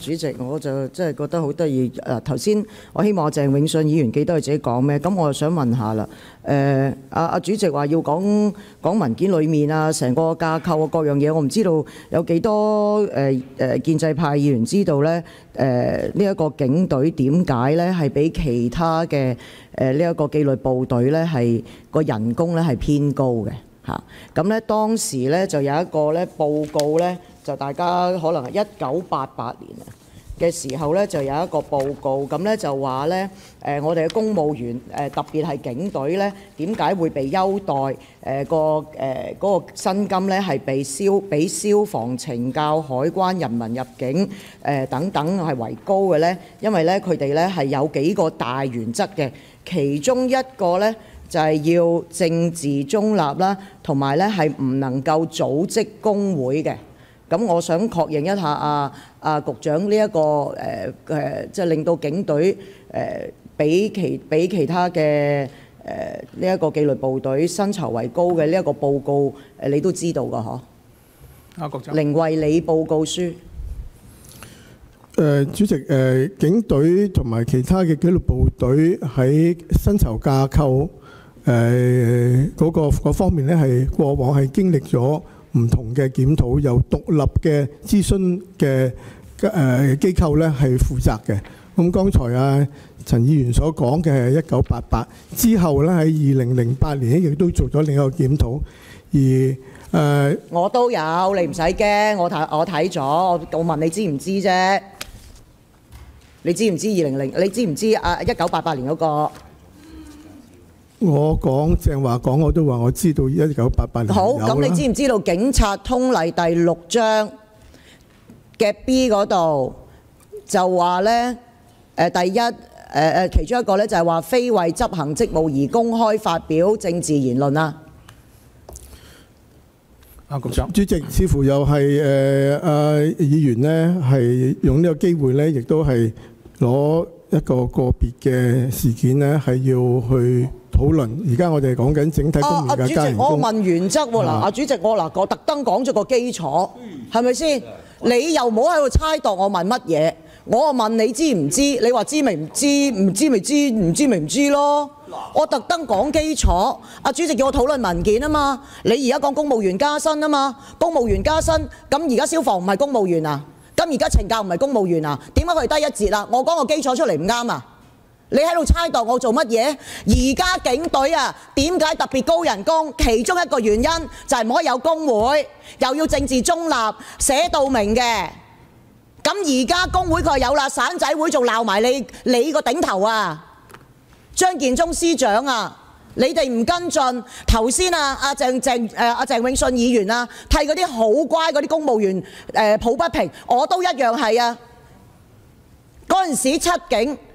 主席，我就真係覺得好得意。誒頭先我希望鄭永信議員記得佢自己講咩，咁我就想問下啦。誒阿阿主席話要講講文件裡面啊，成個架構啊各樣嘢，我唔知道有幾多誒誒、呃、建制派議員知道咧？誒呢一個警隊點解咧係比其他嘅誒呢一個紀律部隊咧係個人工咧係偏高嘅嚇？咁咧當時咧就有一個咧報告咧。就大家可能係一九八八年嘅時候咧，就有一個報告，咁咧就話咧，誒我哋嘅公務員誒特別係警隊咧，點解會被優待？誒個誒嗰個薪金咧係被消俾消防、懲教、海關、人民入境誒等等係為高嘅咧？因為咧佢哋咧係有幾個大原則嘅，其中一個咧就係要政治中立啦，同埋咧係唔能夠組織工會嘅。咁我想確認一下啊啊局長呢、這、一個誒誒，即、呃、係、就是、令到警隊誒、呃、比其比其他嘅誒呢一個紀律部隊薪酬為高嘅呢一個報告誒，你都知道㗎嗬？啊，局長。寧為你報告書。誒、呃，主席誒、呃，警隊同埋其他嘅紀律部隊喺薪酬架構誒嗰、呃那個嗰方面咧，係過往係經歷咗。唔同嘅檢討，由獨立嘅諮詢嘅誒機構咧係負責嘅。咁剛才啊陳議員所講嘅係一九八八之後咧，喺二零零八年亦都做咗另一個檢討。而誒、我都有，你唔使驚，我睇我睇咗，我問你知唔知啫？你知唔知二零零？你知唔知啊？一九八八年嗰個？我講正話講，我都話我知道一九八八年好，咁你知唔知道警察通例第六章嘅 B 嗰度就話呢，誒第一誒誒其中一個呢，就係話非為執行職務而公開發表政治言論啊。啊，局長，主席似乎又係誒阿議員呢，係用呢個機會呢，亦都係攞一個個別嘅事件呢，係要去。討論，而家我哋講緊整體公務員嘅加人工。啊，主席，我問原則喎，嗱，阿主席，我嗱，我特登講咗個基礎，係咪先？你又冇喺度猜度我問乜嘢？我問你知唔知？你話知咪唔知？唔知咪知？唔知咪唔知咯。我特登講基礎。阿主席叫我討論文件啊嘛。你而家講公務員加薪啊嘛。公務員加薪，咁而家消防唔係公務員啊？咁而家懲教唔係公務員啊？點解佢低一截啊？我講個基礎出嚟唔啱啊？你喺度猜度我做乜嘢？而家警隊啊，點解特別高人工？其中一個原因就係唔可以有工會，又要政治中立，寫到明嘅。咁而家工會佢有啦，散仔會仲鬧埋你，你個頂頭啊，張建宗司長啊，你哋唔跟進。頭先啊，阿鄭鄭誒阿鄭永信議員啊，替嗰啲好乖嗰啲公務員誒抱不平，我都一樣係啊。嗰陣時七警。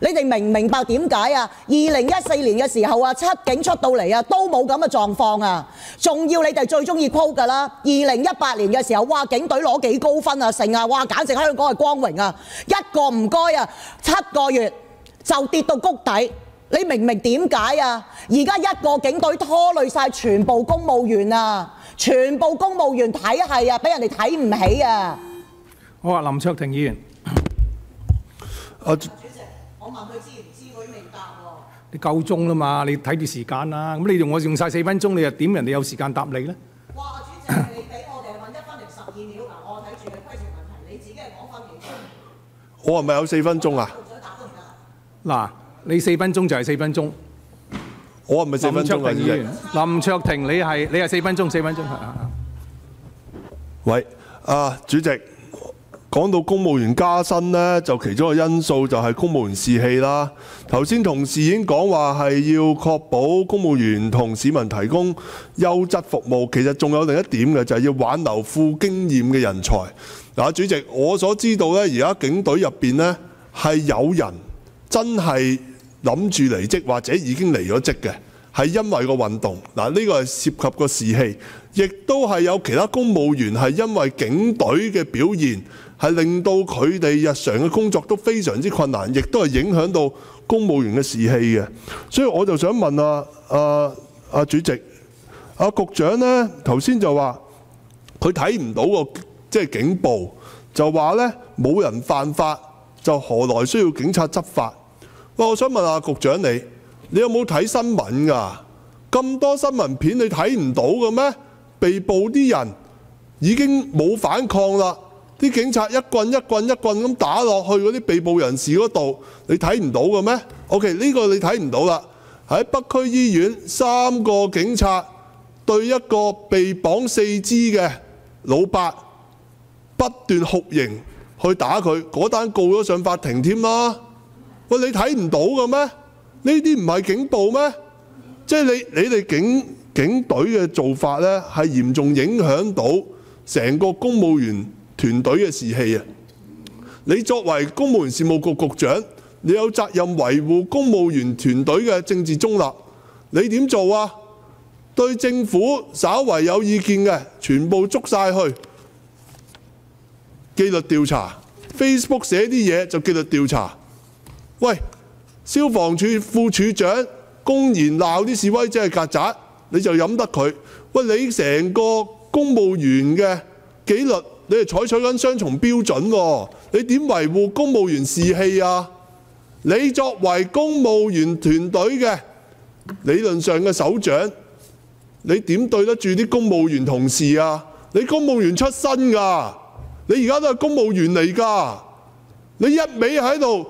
你哋明唔明白點解啊？二零一四年嘅時候啊，七警出到嚟啊，都冇咁嘅狀況啊！仲要你哋最中意 quote 㗎啦！二零一八年嘅時候，哇，警隊攞幾高分啊，成啊，哇，簡直香港係光榮啊！一個唔該啊，七個月就跌到谷底，你明唔明點解啊？而家一個警隊拖累晒全部公務員啊，全部公務員體系啊，俾人哋睇唔起啊！好啊，林卓廷議員。我。佢知唔知，佢未答喎。你夠鐘啦嘛？你睇住時間啦。咁你用我用晒四分鐘，你又點人哋有時間答你咧？哇！主席，你俾我哋問一分零十二秒嗱，我睇住嘅規程問題，你自己係講分幾鐘？我係咪有四分鐘啊？嗱，你四分鐘就係四分鐘。我係咪四分鐘啊？議員，林卓廷，你係你係四分鐘，四分鐘係啊。喂，啊，主席。講到公務員加薪呢，就其中一個因素就係公務員士氣啦。頭先同事已經講話係要確保公務員同市民提供優質服務，其實仲有另一點嘅，就係要挽留富經驗嘅人才。嗱，主席，我所知道呢，而家警隊入邊呢，係有人真係諗住離職或者已經離咗職嘅，係因為個運動嗱，呢個係涉及個士氣，亦都係有其他公務員係因為警隊嘅表現係令到佢哋日常嘅工作都非常之困難，亦都係影響到公務員嘅士氣嘅。所以我就想問啊啊啊主席，啊局長呢頭先就話佢睇唔到個即係警報，就話呢冇人犯法，就何來需要警察執法？喂，我想問下局長你，你有冇睇新聞㗎？咁多新聞片你睇唔到嘅咩？被捕啲人已經冇反抗啦，啲警察一棍一棍一棍咁打落去嗰啲被捕人士嗰度，你睇唔到嘅咩？OK，呢個你睇唔到啦。喺北區醫院，三個警察對一個被綁四肢嘅老伯不斷酷刑去打佢，嗰單告咗上法庭添啦。喂，你睇唔到嘅咩？呢啲唔係警暴咩？即係你你哋警警隊嘅做法呢，係嚴重影響到成個公務員團隊嘅士氣啊！你作為公務員事務局局長，你有責任維護公務員團隊嘅政治中立，你點做啊？對政府稍為有意見嘅，全部捉晒去紀律調查。Facebook 寫啲嘢就紀律調查。喂，消防處副處長公然鬧啲示威者係曱甴，你就飲得佢？喂，你成個公務員嘅紀律，你係採取緊雙重標準喎？你點維護公務員士氣啊？你作為公務員團隊嘅理論上嘅首長，你點對得住啲公務員同事啊？你公務員出身㗎，你而家都係公務員嚟㗎，你一味喺度。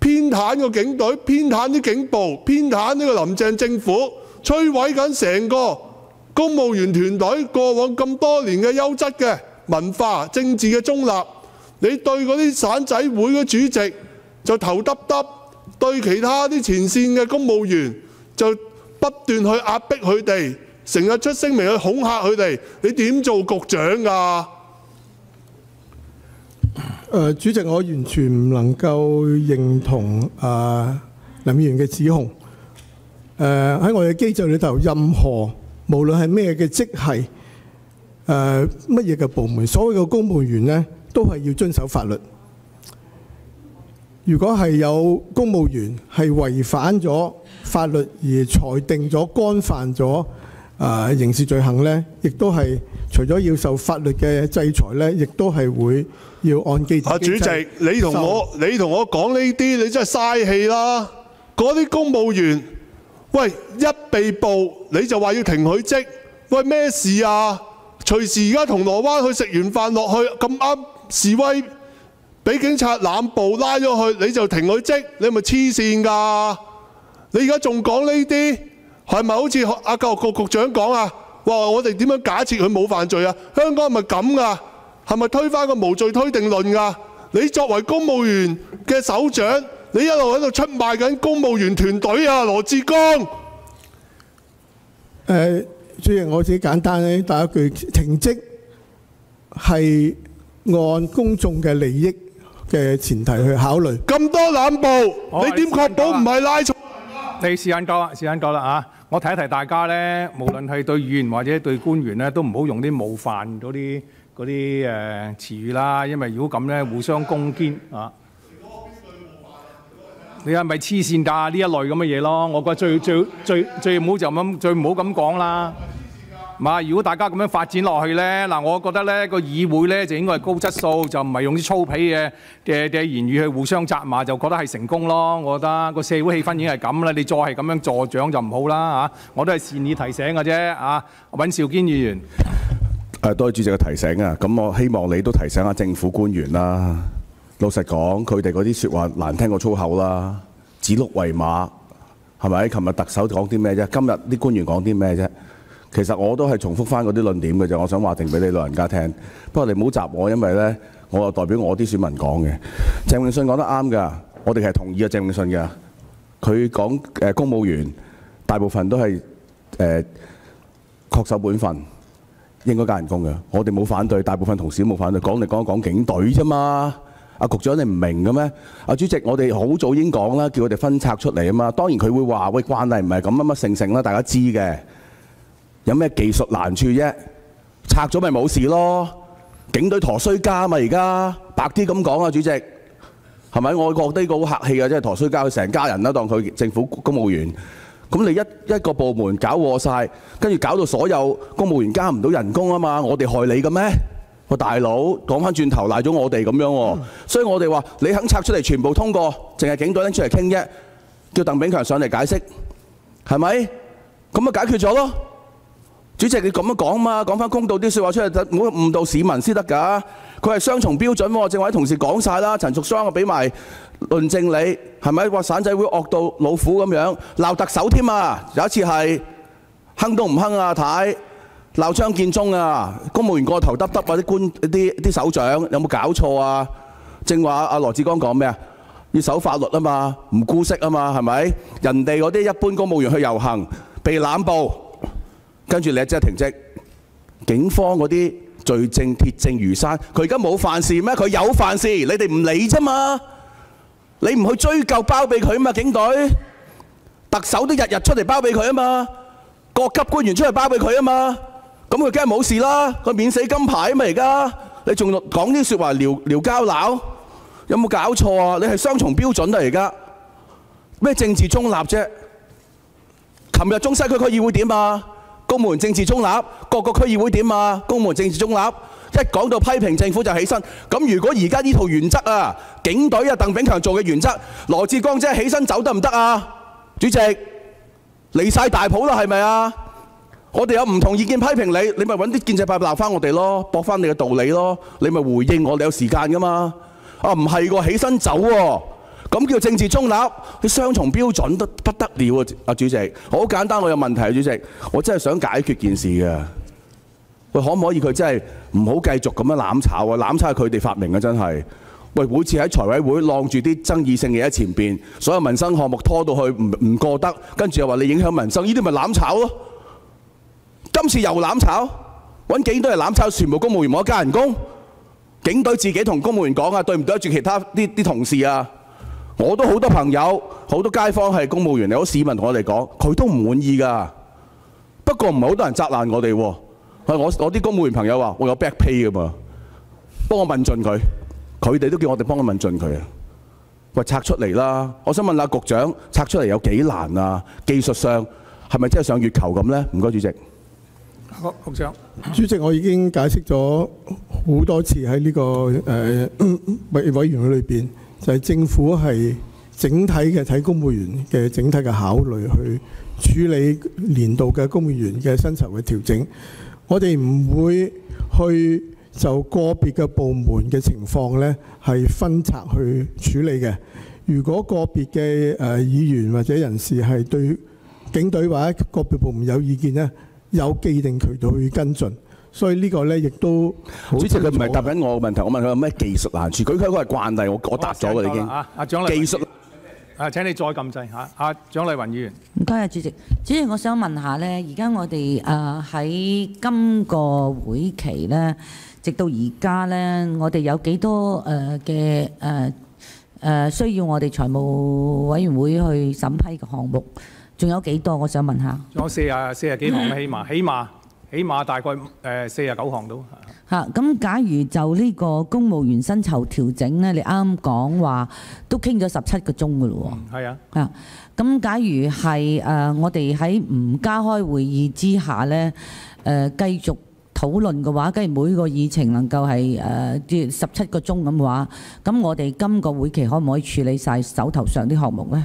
偏袒個警隊，偏袒啲警部，偏袒呢個林鄭政府，摧毀緊成個公務員團隊過往咁多年嘅優質嘅文化、政治嘅中立。你對嗰啲散仔會嘅主席就頭耷耷，對其他啲前線嘅公務員就不斷去壓迫佢哋，成日出聲明去恐嚇佢哋。你點做局長啊？誒、主席，我完全唔能夠認同誒、呃林議員嘅指控。誒、喺我嘅機制裏頭，任何無論係咩嘅職系，誒乜嘢嘅部門，所有嘅公務員呢，都係要遵守法律。如果係有公務員係違反咗法律而裁定咗干犯咗刑事罪行呢，亦都係除咗要受法律嘅制裁呢，亦都係會要按機制。啊，主席，你同我你同我講呢啲，你真係嘥氣啦！嗰啲公務員，喂，一被捕你就話要停佢職，喂咩事啊？隨時而家銅鑼灣去食完飯落去咁啱示威，俾警察攬捕拉咗去，你就停佢職，你咪黐線㗎？你而家仲講呢啲，係咪好似阿教育局局長講啊？話我哋點樣假設佢冇犯罪啊？香港係咪咁㗎？係咪推翻個無罪推定論㗎？你作為公務員嘅首長，你一路喺度出賣緊公務員團隊啊，羅志剛。誒，主席，我自己簡單咧打一句，停職係按公眾嘅利益嘅前提去考慮。咁多濫捕，你點確保唔係拉錯？你時間夠啦，時間夠啦啊！我提一提大家咧，無論係對議員或者對官員咧，都唔好用啲冒犯嗰啲嗰啲誒詞語啦，因為如果咁咧，互相攻堅啊！你係咪黐線㗎？呢一類咁嘅嘢咯，我覺得最最最最唔好就咁，最唔好咁講啦。如果大家咁樣發展落去咧，嗱，我覺得咧個議會咧就應該係高質素，就唔係用啲粗鄙嘅嘅嘅言語去互相責罵，就覺得係成功咯。我覺得個社會氣氛已經係咁啦，你再係咁樣助長就唔好啦嚇。我都係善意提醒嘅啫啊，尹兆堅議員。誒，多謝主席嘅提醒啊！咁我希望你都提醒下政府官員啦。老實講，佢哋嗰啲説話難聽過粗口啦，指鹿為馬係咪？琴日特首講啲咩啫？今日啲官員講啲咩啫？其實我都係重複翻嗰啲論點嘅啫。我想話定俾你老人家聽。不過你唔好答我，因為呢，我係代表我啲選民講嘅。鄭永信講得啱㗎，我哋係同意啊鄭永信嘅。佢講誒公務員大部分都係誒確守本分。應該加人工嘅，我哋冇反對，大部分同事冇反對。講嚟講去講警隊啫嘛，阿局長你唔明嘅咩？阿主席，我哋好早已經講啦，叫佢哋分拆出嚟啊嘛。當然佢會話喂慣例唔係咁乜乜成成啦，大家知嘅。有咩技術難處啫？拆咗咪冇事咯。警隊陀衰家嘛，而家白啲咁講啊，主席係咪？我覺得呢個好客氣啊，即係陀衰家，佢成家人啦，當佢政府公務員。咁你一一個部門搞禍晒，跟住搞到所有公務員加唔到人工啊嘛，我哋害你嘅咩？個大佬講翻轉頭賴咗我哋咁樣喎，所以我哋話你肯拆出嚟全部通過，淨係警隊拎出嚟傾啫，叫鄧炳強上嚟解釋，係咪？咁咪解決咗咯。主席你咁樣講嘛，講翻公道啲説話出嚟，唔好誤導市民先得㗎。佢係雙重標準喎，正話啲同事講晒啦，陳淑莊我俾埋論證你，係咪話散仔會惡到老虎咁樣鬧特首添啊？有一次係哼都唔哼啊，太鬧張建忠啊，公務員個頭耷耷啊，啲官啲啲首長有冇搞錯啊？正話阿羅志剛講咩啊？要守法律啊嘛，唔姑息啊嘛，係咪？人哋嗰啲一般公務員去遊行被濫捕。跟住你即係停職，警方嗰啲罪證鐵證如山，佢而家冇犯事咩？佢有犯事，你哋唔理啫嘛，你唔去追究包庇佢啊嘛，警隊，特首都日日出嚟包庇佢啊嘛，各級官員出嚟包庇佢啊嘛，咁佢梗係冇事啦，佢免死金牌啊嘛，而家你仲講啲説話撩撩交鬧，有冇搞錯啊？你係雙重標準啊！而家咩政治中立啫？琴日中西區區議會點啊？公務員政治中立，各個區議會點啊？公務員政治中立，一講到批評政府就起身。咁如果而家呢套原則啊，警隊啊，鄧炳強做嘅原則，羅志光姐起身走得唔得啊？主席，離晒大譜啦，係咪啊？我哋有唔同意見批評你，你咪揾啲建制派鬧翻我哋咯，駁翻你嘅道理咯，你咪回應我哋有時間噶嘛？啊，唔係喎，起身走喎、咁叫政治中立，佢雙重標準得不得了啊！阿主席，好簡單，我有問題啊，主席，我真係想解決件事嘅。喂，可唔可以佢真係唔好繼續咁樣攬炒啊？攬炒係佢哋發明嘅，真係。喂，每次喺財委會晾住啲爭議性嘅喺前邊，所有民生項目拖到去唔唔過得，跟住又話你影響民生，呢啲咪攬炒咯？今次又攬炒，揾警隊嚟攬炒，全部公務員冇得加人工。警隊自己同公務員講啊，對唔對得住其他啲啲同事啊？我都好多朋友、好多街坊係公務員，有好市民同我哋講，佢都唔滿意㗎。不過唔係好多人責難我哋喎。我我啲公務員朋友話：我有 back pay 㗎嘛，幫我問盡佢。佢哋都叫我哋幫佢問盡佢啊。喂，拆出嚟啦！我想問下局長，拆出嚟有幾難啊？技術上係咪真係上月球咁呢？唔該，主席。好，局長。主席，我已經解釋咗好多次喺呢、個誒委、委員會裏邊，就係、政府係整體嘅睇公務員嘅整體嘅考慮去處理年度嘅公務員嘅薪酬嘅調整。我哋唔會去就個別嘅部門嘅情況呢係分拆去處理嘅。如果個別嘅誒、呃、議員或者人士係對警隊或者個別部門有意見呢，有既定渠道去跟進。所以呢個咧，亦都好主席佢唔係答緊我嘅問題，我問佢有咩技術難處，佢佢嗰係慣例，我我答咗㗎已經。啊，阿蔣麗技術啊，請你再撳掣嚇。阿蔣麗芸議員。唔該啊，主席。主席，我想問下咧，而家我哋誒喺今個會期咧，直到而家咧，我哋有幾多誒嘅誒誒需要我哋財務委員會去審批嘅項目？仲有幾多？我想問下。仲有四啊四啊幾項咧，起碼 起碼起碼大概誒四啊九項到。嚇，咁假如就呢個公務員薪酬調整咧，你啱啱講話都傾咗十七個鐘噶咯喎。係啊，啊，咁假如係誒、呃我哋喺唔加開會議之下呢，誒、繼續討論嘅話，假如每個議程能夠係誒即十七個鐘咁嘅話，咁我哋今個會期可唔可以處理晒手頭上啲項目呢？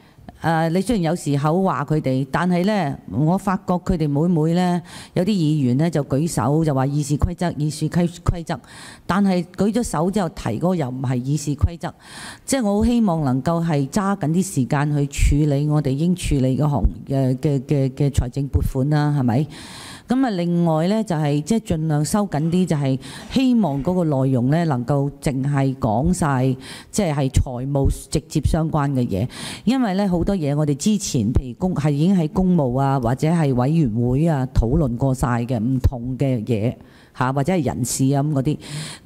誒、你雖然有時口話佢哋，但係呢，我發覺佢哋每每呢，有啲議員呢就舉手就話議事規則、議事規規則，但係舉咗手之後提嗰又唔係議事規則，即係我好希望能夠係揸緊啲時間去處理我哋應處理嘅行嘅嘅嘅嘅財政撥款啦，係咪？咁啊，另外呢，就係即係盡量收緊啲，就係希望嗰個內容呢能夠淨係講晒，即係係財務直接相關嘅嘢。因為呢好多嘢我哋之前譬如公係已經喺公務啊或者係委員會啊討論過晒嘅唔同嘅嘢嚇，或者係人事啊咁嗰啲。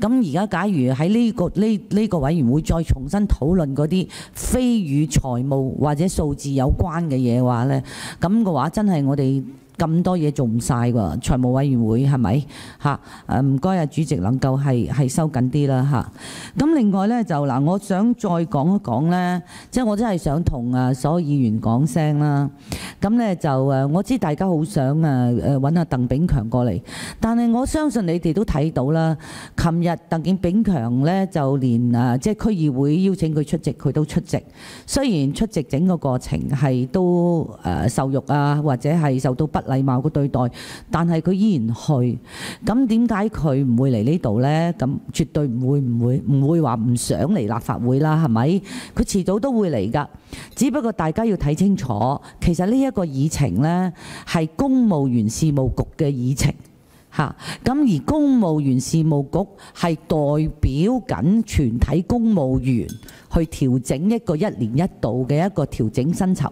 咁而家假如喺呢、個呢呢、個委員會再重新討論嗰啲非與財務或者數字有關嘅嘢嘅話呢，咁嘅話真係我哋。咁多嘢做唔晒喎，財務委員會係咪嚇？誒唔該啊，主席能夠係係收緊啲啦嚇。咁另外呢，就嗱，我想再講一講呢，即係我真係想同啊所有議員講聲啦。咁呢，就誒，我知大家好想誒誒揾阿鄧炳強過嚟，但係我相信你哋都睇到啦。琴日鄧炳強呢，就連誒即係區議會邀請佢出席，佢都出席。雖然出席整個過程係都誒受辱啊，或者係受到不禮貌嘅對待，但係佢依然去。咁點解佢唔會嚟呢度呢？咁絕對唔會唔會唔會話唔想嚟立法會啦，係咪？佢遲早都會嚟㗎。只不過大家要睇清楚，其實呢一個議程呢，係公務員事務局嘅議程。嚇，咁而公務員事務局係代表緊全體公務員去調整一個一年一度嘅一個調整薪酬。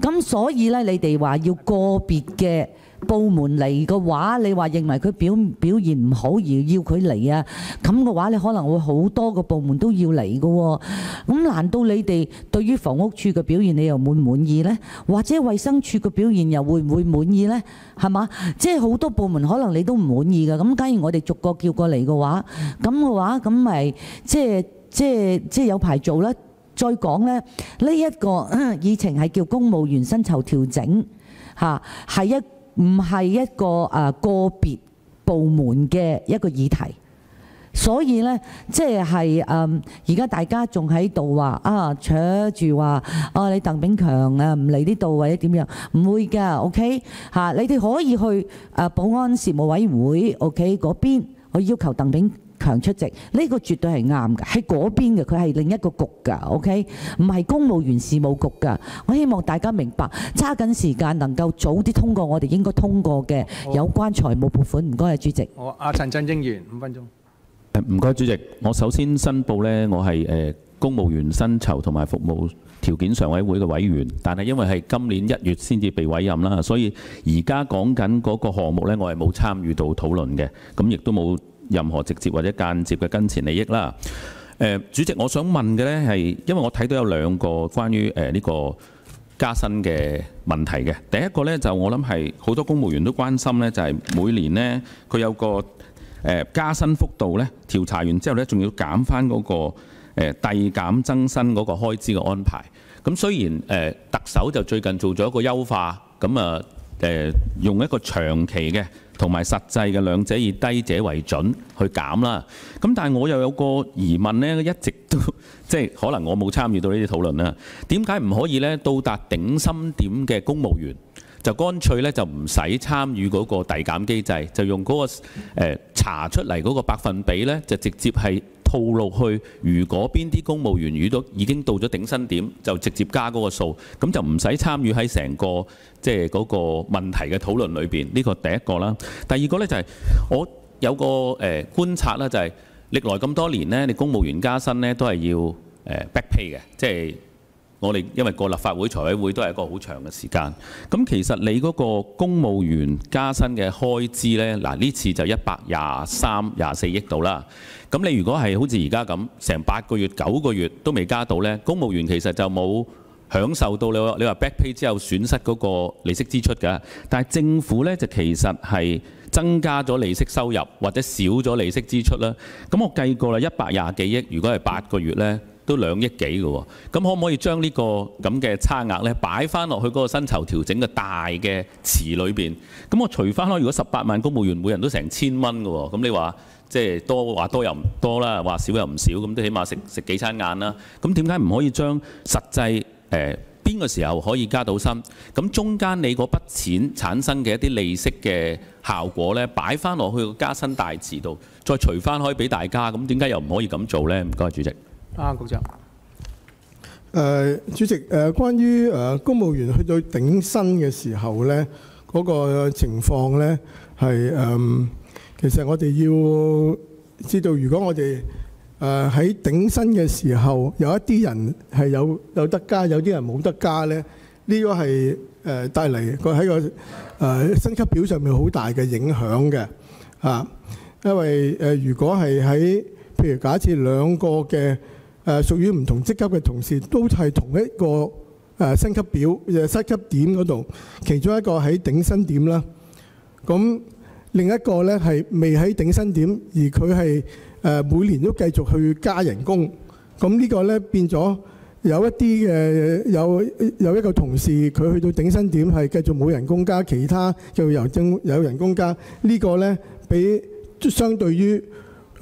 咁所以咧，你哋話要個別嘅部門嚟嘅話，你話認為佢表表現唔好而要佢嚟啊？咁嘅話，你可能會好多個部門都要嚟嘅喎。咁難道你哋對於房屋處嘅表現你又滿唔滿意呢？或者衛生處嘅表現又會唔會滿意呢？係嘛？即係好多部門可能你都唔滿意嘅。咁假如我哋逐個叫過嚟嘅話，咁嘅話咁咪即係即係即係有排做啦。再講呢，呢一個呃議程係叫公務員薪酬調整嚇，係一唔係一個誒個別部門嘅一個議題。所以呢，即係誒，而家大家仲喺度話啊，扯住話啊，你鄧炳強啊唔嚟呢度或者點樣？唔會㗎，OK 嚇，你哋可以去誒保安事務委員會 OK 嗰邊我要求鄧炳強出席，呢個絕對係啱嘅，喺嗰邊嘅佢係另一個局㗎，OK，唔係公務員事務局㗎。我希望大家明白，揸緊時間能夠早啲通過我哋應該通過嘅有關財務撥款。唔該啊，主席。我，阿陳振英議員五分鐘。誒唔該，主席，我首先申報呢，我係誒公務員薪酬同埋服務條件常委會嘅委員，但係因為係今年一月先至被委任啦，所以而家講緊嗰個項目呢，我係冇參與到討論嘅，咁亦都冇任何直接或者間接嘅金錢利益啦。誒，主席，我想問嘅呢係，因為我睇到有兩個關於誒呢個加薪嘅問題嘅。第一個呢，就我諗係好多公務員都關心呢，就係每年呢，佢有個誒加薪幅度呢，調查完之後呢，仲要減翻嗰個誒遞減增薪嗰個開支嘅安排。咁雖然誒特首就最近做咗一個優化，咁啊誒用一個長期嘅同埋實際嘅兩者以低者為準去減啦。咁但係我又有個疑問呢，一直都 即係可能我冇參與到呢啲討論啦。點解唔可以呢？到達頂心點嘅公務員？就乾脆呢就唔使參與嗰個遞減機制，就用嗰、個、呃、查出嚟嗰個百分比呢，就直接係套路去。如果邊啲公務員遇到已經到咗頂薪點，就直接加嗰個數，咁就唔使參與喺成個即係嗰個問題嘅討論裏邊。呢個第一個啦。第二個咧就係、我有個誒、呃、觀察啦，就係、歷來咁多年呢，你公務員加薪呢都係要誒、呃、back pay 嘅，即係。我哋因為個立法會財委會都係一個好長嘅時間，咁其實你嗰個公務員加薪嘅開支呢，嗱呢次就一百廿三、廿四億度啦。咁你如果係好似而家咁，成八個月、九個月都未加到呢，公務員其實就冇享受到你話你話 back pay 之後損失嗰個利息支出㗎。但係政府呢，就其實係增加咗利息收入或者少咗利息支出啦。咁我計過啦，一百廿幾億，如果係八個月呢。都兩億幾嘅喎，咁可唔可以將呢個咁嘅差額呢擺翻落去嗰個薪酬調整嘅大嘅池裏邊？咁我除翻開，如果十八萬公務員每人都成千蚊嘅喎，咁你話即係多話多又唔多啦，話少又唔少，咁都起碼食食幾餐晏啦。咁點解唔可以將實際誒邊個時候可以加到薪？咁中間你嗰筆錢產生嘅一啲利息嘅效果呢，擺翻落去個加薪大池度，再除翻開俾大家，咁點解又唔可以咁做呢？唔該，主席。啊，局長。誒、主席誒、關於誒、公務員去到頂薪嘅時候咧，嗰、個情況咧係誒，其實我哋要知道，如果我哋誒喺頂薪嘅時候，有一啲人係有有得加，有啲人冇得加咧，呢、個係誒帶嚟個喺個誒、薪級表上面好大嘅影響嘅啊，因為誒、如果係喺譬如假設兩個嘅誒屬於唔同職級嘅同事，都係同一個誒薪級表誒薪級點嗰度，其中一個喺頂薪點啦。咁另一個咧係未喺頂薪點，而佢係誒每年都繼續去加人工。咁呢個咧變咗有一啲嘅有有一個同事佢去到頂薪點係繼續冇人工加，其他就由政有人工加。呢個咧比相對於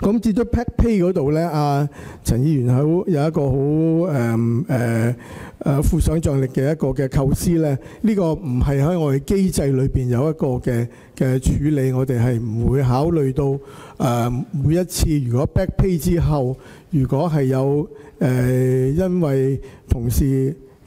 咁至咗 Pack Pay 嗰度咧，阿陳議員好有一個好誒誒誒富想像力嘅一個嘅構思咧，呢、個唔係喺我哋機制裏邊有一個嘅嘅處理，我哋係唔會考慮到誒、每一次如果 Back Pay 之後，如果係有誒、因為同事。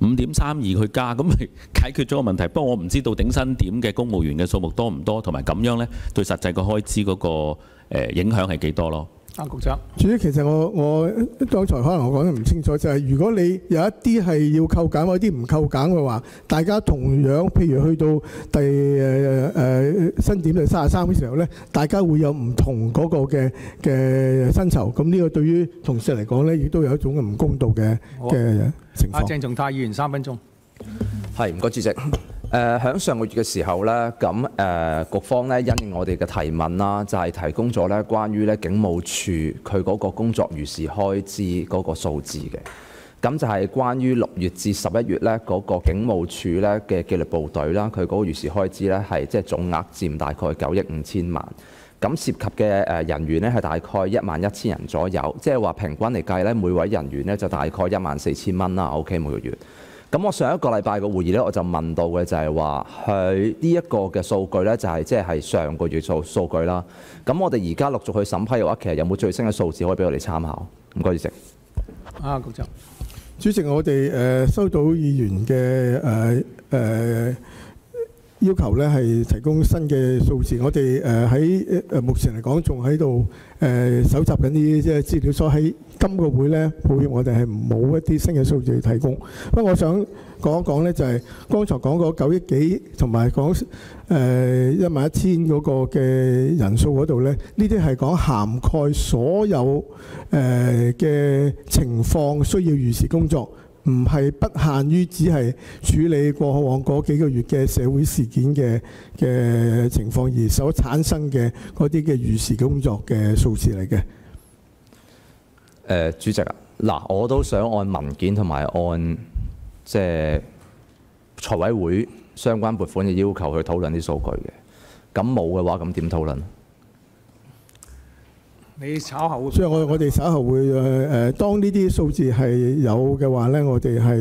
五點三二去加，咁咪解決咗個問題。不過我唔知道頂薪點嘅公務員嘅數目多唔多，同埋咁樣呢對實際個開支嗰、個、呃、影響係幾多咯？啊，局長。主席，其實我我剛才可能我講得唔清楚，就係、如果你有一啲係要扣減，有啲唔扣減嘅話，大家同樣譬如去到第誒誒新點就三十三嘅時候咧，大家會有唔同嗰個嘅嘅薪酬，咁呢個對於同事嚟講咧，亦都有一種唔公道嘅好嘅情阿況。鄭松泰議員三分鐘。係唔該主席。誒、喺上個月嘅時候咧，咁誒、局方咧因應我哋嘅提問啦，就係、提供咗咧關於咧警務處佢嗰個工作預時開支嗰個數字嘅。咁就係關於六月至十一月咧嗰、個警務處咧嘅紀律部隊啦，佢嗰個預時開支咧係即係總額佔大概九億五千萬。咁涉及嘅誒人員咧係大概一萬一千人左右，即係話平均嚟計咧，每位人員咧就大概一萬四千蚊啦。OK，每個月。咁我上一個禮拜嘅會議咧，我就問到嘅就係話佢呢一個嘅數據咧，就係即係上個月數數據啦。咁我哋而家陸續去審批嘅話，其實有冇最新嘅數字可以俾我哋參考？唔該，主席。啊，局長。主席，我哋誒、收到議員嘅誒誒要求咧，係提供新嘅數字。我哋誒喺誒目前嚟講，仲喺度誒搜集緊啲即係資料，所以喺今個會咧，抱歉我哋係冇一啲新嘅數字提供。不過我想講一講咧，就係、剛才講嗰九億幾，同埋講誒一萬一千嗰個嘅人數嗰度咧，呢啲係講涵蓋所有誒嘅、情況需要預時工作，唔係不限於只係處理過往嗰幾個月嘅社會事件嘅嘅情況而所產生嘅嗰啲嘅預示工作嘅數字嚟嘅。誒、主席啊，嗱，我都想按文件同埋按即係財委會相關撥款嘅要求去討論啲數據嘅。咁冇嘅話，咁點討論？你稍後會所以我我哋稍後會誒誒，當呢啲數字係有嘅話咧，我哋係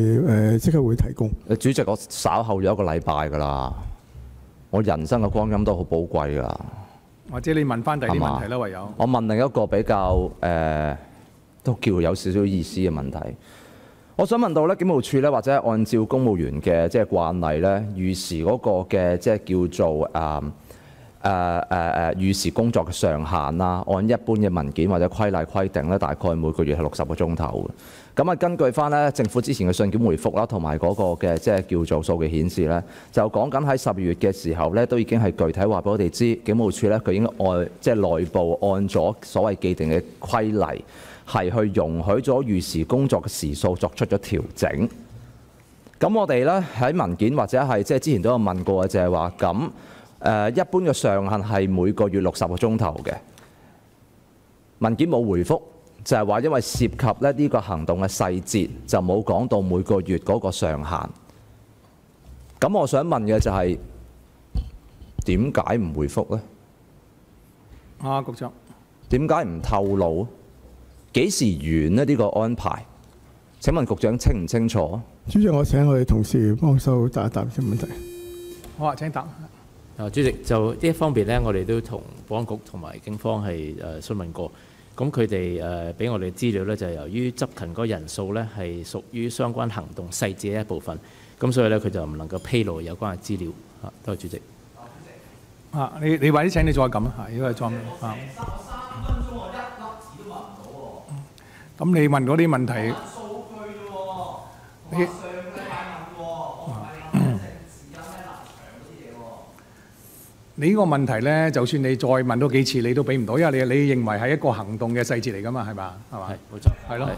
誒即刻會提供。誒主席，我稍後有一個禮拜㗎啦，我人生嘅光陰都好寶貴㗎。或者你問翻第二啲問題啦，唯有。我問另一個比較誒、呃都叫有少少意思嘅問題。我想問到咧，警務處咧，或者按照公務員嘅即係慣例咧，預時嗰個嘅即係叫做誒誒誒誒預時工作嘅上限啦，按一般嘅文件或者規例規定咧，大概每個月係六十個鐘頭。咁啊，根據翻咧政府之前嘅信件回覆啦，同埋嗰個嘅即係叫做數據顯示咧，就講緊喺十二月嘅時候咧，都已經係具體話俾我哋知，警務處咧佢已經按即係內部按咗所謂既定嘅規例，係去容許咗預時工作嘅時數作出咗調整。咁我哋咧喺文件或者係即係之前都有問過嘅，就係話咁誒一般嘅上限係每個月六十個鐘頭嘅。文件冇回覆，就係話因為涉及咧呢個行動嘅細節，就冇講到每個月嗰個上限。咁我想問嘅就係點解唔回覆呢？啊，局長，點解唔透露？幾時完呢？呢個安排？請問局長清唔清楚？主席，我請我哋同事幫手答一答呢個問題。好啊，請答。啊，主席就呢一方面咧，我哋都同保安局同埋警方係誒詢問過，咁佢哋誒俾我哋資料咧，就係由於執勤嗰個人數咧係屬於相關行動細節嘅一部分，咁所以咧佢就唔能夠披露有關嘅資料。啊，多謝主席。啊，你你或者請你再撳啊，如果係再啊。咁你問嗰啲問題，你你呢個問題咧，就算你再問多幾次，你都俾唔到，因為你你認為係一個行動嘅細節嚟噶嘛，係嘛？係嘛？係冇錯。係咯。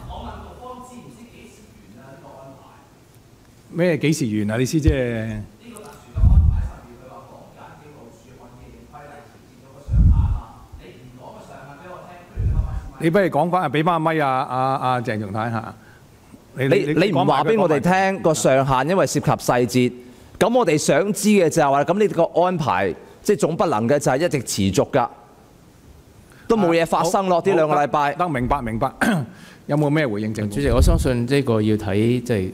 咩幾時完啊？你意思即係？你不如講翻啊，俾翻阿咪啊啊啊鄭仲太嚇。你你唔話俾我哋聽個上限，因為涉及細節。咁我哋想知嘅就係話，咁你個安排即係總不能嘅就係一直持續㗎，都冇嘢發生咯。呢兩個禮拜得明白明白。有冇咩回應政府？主席，我相信呢個要睇即係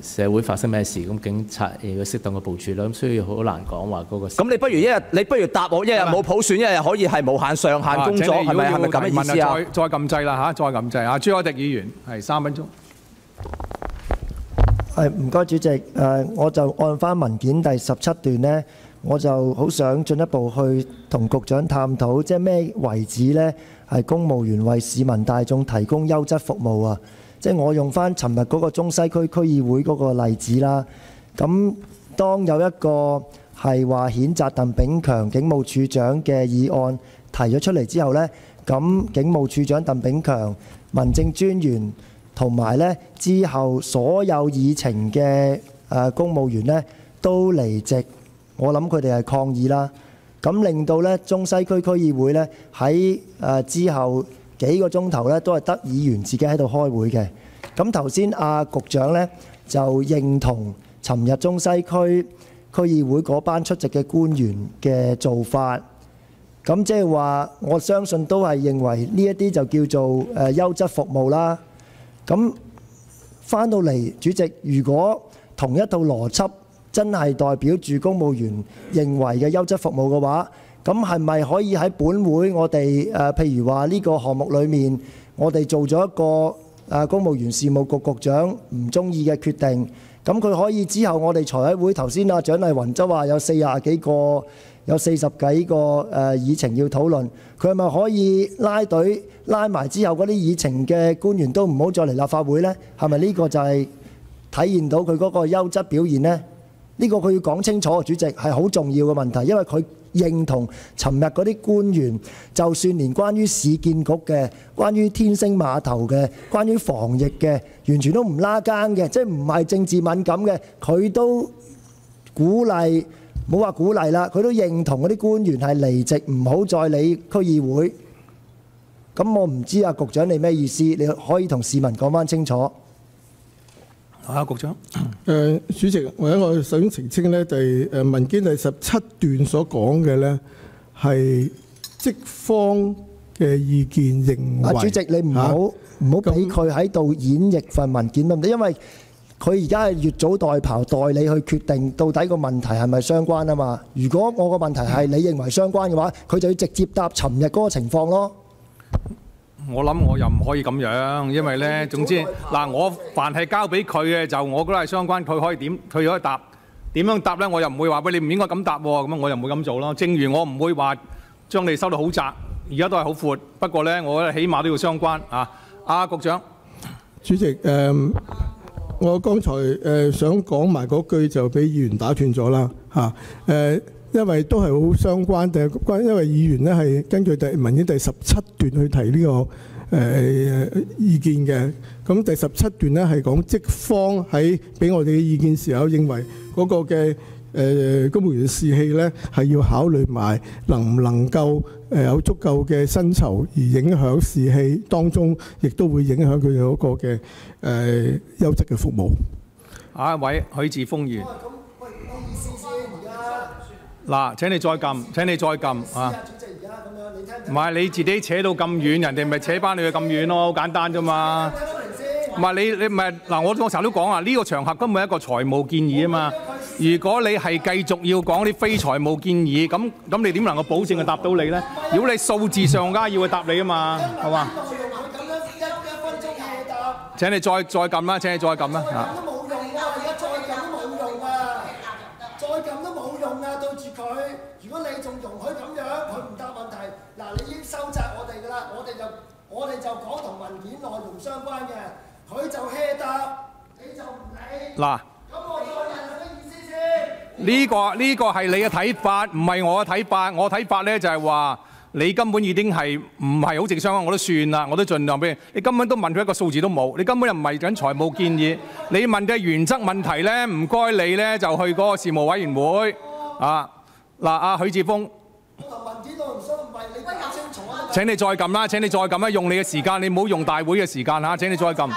誒社會發生咩事，咁警察要適當嘅部署啦。咁所以好難講話嗰個。咁你不如一日，你不如答我一日冇普選，一日可以係無限上限工作，係咪係咪咁嘅意思啊？再再撳掣啦嚇，再撳掣啊！朱凱迪議員係三分鐘。係唔該主席，誒我就按翻文件第十七段呢，我就好想進一步去同局長探討，即係咩為止呢？係公務員為市民大眾提供優質服務啊！即係我用翻尋日嗰個中西區區議會嗰個例子啦。咁當有一個係話譴責鄧炳強警務處長嘅議案提咗出嚟之後呢，咁警務處長鄧炳強、民政專員同埋呢之後所有議程嘅誒公務員呢都離席，我諗佢哋係抗議啦。咁令到咧中西區區議會咧喺誒之後幾個鐘頭咧都係得議員自己喺度開會嘅。咁頭先阿局長咧就認同尋日中西區區議會嗰班出席嘅官員嘅做法。咁即係話，我相信都係認為呢一啲就叫做誒優質服務啦。咁翻到嚟，主席，如果同一套邏輯，真係代表住公務員認為嘅優質服務嘅話，咁係咪可以喺本會我哋誒、譬如話呢個項目裡面，我哋做咗一個誒、公務員事務局局長唔中意嘅決定，咁佢可以之後我哋財委會頭先阿蔣麗雲就話有四廿幾個，有四十幾個誒、呃、議程要討論，佢係咪可以拉隊拉埋之後嗰啲議程嘅官員都唔好再嚟立法會呢？係咪呢個就係體現到佢嗰個優質表現呢？呢個佢要講清楚，主席係好重要嘅問題，因為佢認同尋日嗰啲官員，就算連關於市建局嘅、關於天星碼頭嘅、關於防疫嘅，完全都唔拉更嘅，即係唔係政治敏感嘅，佢都鼓勵，冇話鼓勵啦，佢都認同嗰啲官員係離席，唔好再理區議會。咁我唔知啊，局長你咩意思？你可以同市民講翻清楚。啊，局長。誒，主席，我一個首先澄清咧，就係誒文件第十七段所講嘅咧，係職方嘅意見認為。啊，主席你唔好唔好俾佢喺度演繹份文件得唔得？因為佢而家係越早代庖，代理去決定到底個問題係咪相關啊嘛。如果我個問題係你認為相關嘅話，佢就要直接答尋日嗰個情況咯。我諗我又唔可以咁樣，因為咧，總之嗱，我凡係交俾佢嘅就我覺得係相關，佢可以點，佢可以答點樣答咧，我又唔會話喂你唔應該咁答喎，咁樣我又唔會咁做咯。正如我唔會話將你收到好窄，而家都係好闊，不過咧，我起碼都要相關啊。阿局長，主席誒、我剛才誒、想講埋嗰句就俾議員打斷咗啦嚇誒，因為都係好相關，但係關因為議員咧係根據第文件第十七段去提呢、個誒、意見嘅。咁第十七段咧係講職方喺俾我哋嘅意見時候，認為嗰個嘅誒、公務員士氣咧係要考慮埋能唔能夠誒、有足夠嘅薪酬而影響士氣，當中亦都會影響佢哋嗰個嘅誒、優質嘅服務。下一位許志峰議員。嗱，請你再撳，請你再撳啊！唔係你自己扯到咁遠，人哋咪扯翻你去咁遠咯，好簡單啫嘛。唔係你你唔係嗱，我我成日都講啊，呢、個場合根本係一個財務建議啊嘛。如果你係繼續要講啲非財務建議，咁咁你點能夠保證佢答到你咧？如果你數字上梗係要佢答你啊嘛，係嘛？請你再再撳啦，請你再撳啦啊！都冇用啊！而家再撳都冇用啊！再撳都冇用啊！對住佢，如果你仲容許咁樣，佢唔答問題，嗱，你已經收窄我哋㗎啦。我哋就我哋就講同文件內容相關嘅，佢就 hea 答，你就唔理。嗱。咁我再問係咩意思先？呢、個呢、個係你嘅睇法，唔係我嘅睇法。我睇法咧就係話，你根本已經係唔係好直相關，我都算啦，我都盡量俾你。你根本都問佢一個數字都冇，你根本又唔係緊財務建議。你問嘅原則問題咧，唔該你咧就去嗰個事務委員會啊。嗱，阿許志峰，我同文件內容相唔係你！請你再撳啦，請你再撳啦，用你嘅時間，你唔好用大會嘅時間嚇。請你再撳。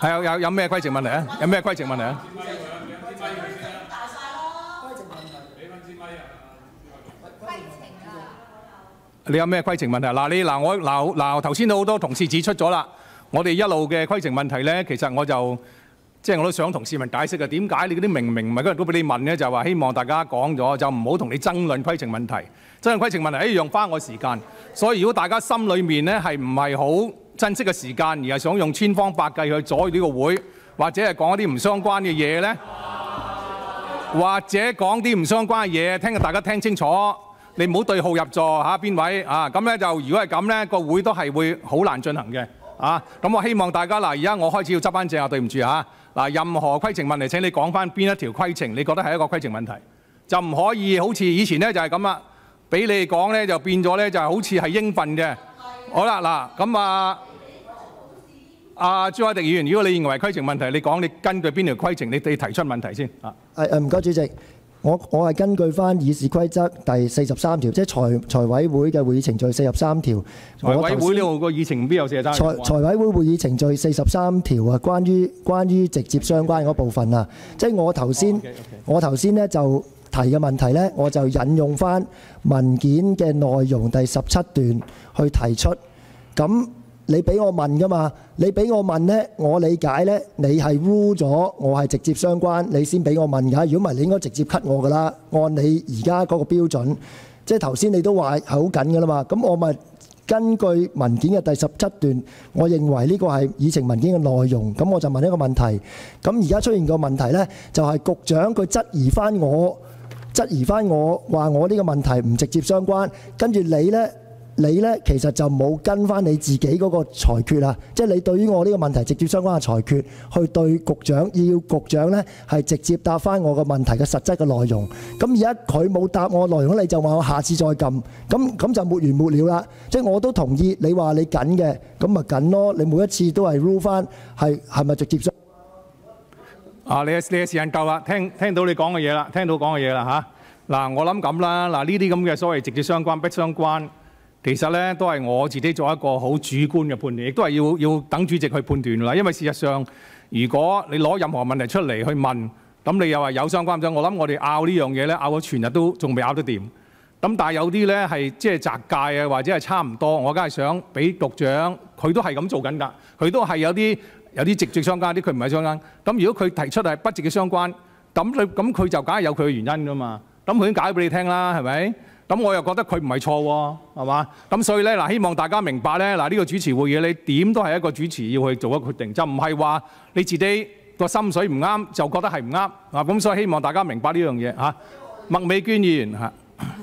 係啊有有咩規程問題啊？有咩規程問題啊？你有咩規程問題？嗱，你嗱我嗱嗱頭先都好多同事指出咗啦，我哋一路嘅規程問題咧，其實我就即係我都想同市民解釋嘅，點解你嗰啲明明唔係嗰日都俾你問咧，就話希望大家講咗，就唔好同你爭論規程問題。爭論規程問題一樣花我時間，所以如果大家心裏面咧係唔係好珍惜嘅時間，而係想用千方百計去阻呢個會，或者係講一啲唔相關嘅嘢咧，或者講啲唔相關嘅嘢，聽大家聽清楚。你唔好對號入座嚇，邊位啊？咁咧就如果係咁咧，個會都係會好難進行嘅啊！咁我希望大家嗱，而家我開始要執翻正啊，對唔住嚇嗱，任何規程問題請你講翻邊一條規程，你覺得係一個規程問題，就唔可以好似以前咧就係咁啦，俾你講咧就變咗咧就係好似係應份嘅。好啦嗱，咁啊，阿朱凱廸議員，如果你認為規程問題，你講你根據邊條規程，你你提出問題先啊。係誒，唔該主席，我我係根據翻議事規則第四十三條，即係財財委會嘅會議程序四十三條。財委會呢度個議程邊有四十三條財財委會會議程序四十三條啊，關於關於直接相關嗰部分啊，即係我頭先我頭先咧就提嘅問題咧，我就引用翻文件嘅內容第十七段去提出。咁你俾我問噶嘛？你俾我問呢，我理解呢，你係 rule 咗我係直接相關，你先俾我問㗎。如果唔係，你應該直接 cut 我㗎啦。按你而家嗰個標準，即係頭先你都話係好緊㗎啦嘛。咁我咪根據文件嘅第十七段，我認為呢個係議程文件嘅內容。咁我就問一個問題。咁而家出現個問題呢，就係、局長佢質疑翻我，質疑翻我話我呢個問題唔直接相關，跟住你呢。你呢，其實就冇跟翻你自己嗰個裁決啦，即係你對於我呢個問題直接相關嘅裁決，去對局長要局長呢係直接答翻我個問題嘅實質嘅內容。咁而家佢冇答我內容，你就話我下次再撳，咁咁就沒完沒了啦。即係我都同意你話你緊嘅，咁咪緊咯。你每一次都係 rule 翻係係咪直接相？啊！你嘅你嘅時間夠啦，聽聽到你講嘅嘢啦，聽到講嘅嘢啦嚇。嗱、我諗咁啦，嗱呢啲咁嘅所謂直接相關、不相關，其實咧都係我自己做一個好主觀嘅判斷，亦都係要要等主席去判斷啦。因為事實上，如果你攞任何問題出嚟去問，咁你又話有相關唔相關，我諗我哋拗呢樣嘢咧，拗咗全日都仲未拗得掂。咁但係有啲咧係即係擲界啊，或者係差唔多，我梗係想俾局長，佢都係咁做緊㗎，佢都係有啲有啲直接相關，啲佢唔係相關。咁如果佢提出係不直接相關，咁佢咁佢就梗係有佢嘅原因噶嘛。咁佢已經解俾你聽啦，係咪？咁我又覺得佢唔係錯喎，係嘛？咁所以咧嗱，希望大家明白咧嗱，呢個主持會議你點都係一個主持要去做一個決定，就唔係話你自己個心水唔啱就覺得係唔啱啊。咁所以希望大家明白呢樣嘢嚇。麥美娟議員嚇。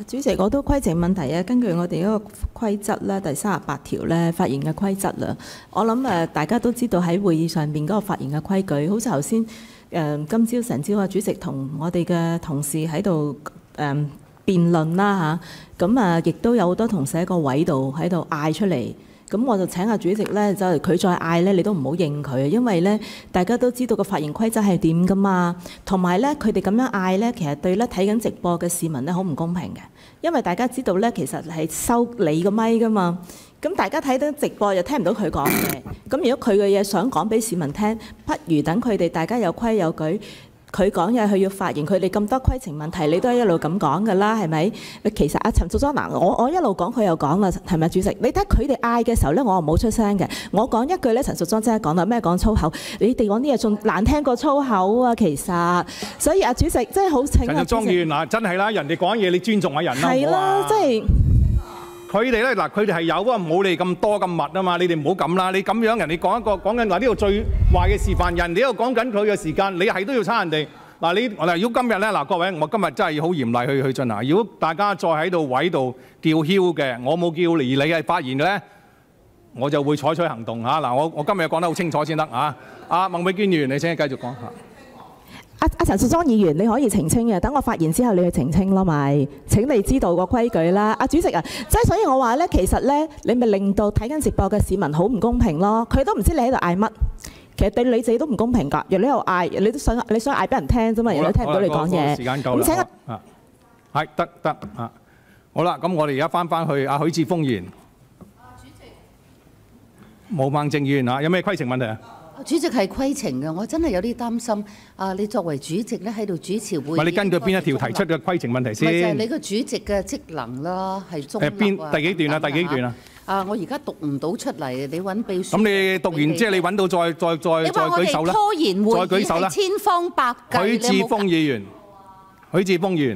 主席，我都規程問題啊。根據我哋嗰個規則咧，第三十八條咧發言嘅規則啦，我諗誒大家都知道喺會議上邊嗰個發言嘅規矩，好似頭先誒今朝成朝啊，主席同我哋嘅同事喺度誒辯論啦嚇，咁啊亦都有好多同事喺個位度喺度嗌出嚟。咁我就請阿主席咧，就佢再嗌咧，你都唔好應佢，因為咧大家都知道個發言規則係點噶嘛。同埋咧，佢哋咁樣嗌咧，其實對咧睇緊直播嘅市民咧好唔公平嘅，因為大家知道咧其實係收你個咪噶嘛。咁大家睇到直播又聽唔到佢講嘢，咁如果佢嘅嘢想講俾市民聽，不如等佢哋大家有規有矩。佢講嘢，佢要發言，佢哋咁多規程問題，你都係一路咁講㗎啦，係咪？其實阿陳淑莊嗱，我我一路講，佢又講啦，係咪主席？你睇佢哋嗌嘅時候咧，我又冇出聲嘅。我講一句咧，陳淑莊即刻講啦，咩講粗口？你哋講啲嘢仲難聽過粗口啊！其實，所以阿主席真係好請陳啊，主席淑莊議員嗱，真係啦，人哋講嘢你尊重下人啦，係啦，即係。佢哋咧嗱，佢哋係有啊，冇你咁多咁密啊嘛，你哋唔好咁啦。你咁樣人哋講一個講緊嗱呢度最壞嘅示範，人哋喺度講緊佢嘅時間，你係都要差人哋。嗱你嗱，如果今日咧嗱，各位，我今日真係好嚴厲去去進行。如果大家再喺度位度叫囂嘅，我冇叫而你係發言嘅咧，我就會採取行動嚇。嗱，我我今日講得好清楚先得嚇。阿孟美娟議員，你請繼續講嚇。阿阿陳淑莊議員，你可以澄清嘅，等我發言之後你去澄清咯咪？請你知道個規矩啦。阿主席啊，即係所以我話咧，其實咧，你咪令到睇緊直播嘅市民好唔公平咯。佢都唔知你喺度嗌乜，其實對你自己都唔公平㗎。若你喺度嗌，你都想你想嗌俾人聽啫嘛，人哋都聽唔到你講嘢。時間夠啦。啊，係得得啊。好啦，咁我哋而家翻翻去阿許志峰議員。主席。毛孟靜議員啊，有咩規程問題啊？主席係規程嘅，我真係有啲擔心。啊，你作為主席咧喺度主持會議，你根據邊一條提出嘅規程問題咪就係先？你個主席嘅職能啦，係中立誒邊啊第幾段啊？第幾段啊？啊，我而家讀唔到出嚟，你揾秘書。咁你讀完即係你揾到再再再再你話我舉手啦哋拖延會議再舉手啦係。千方百計。許智你有冇峰議員，許智峰議員，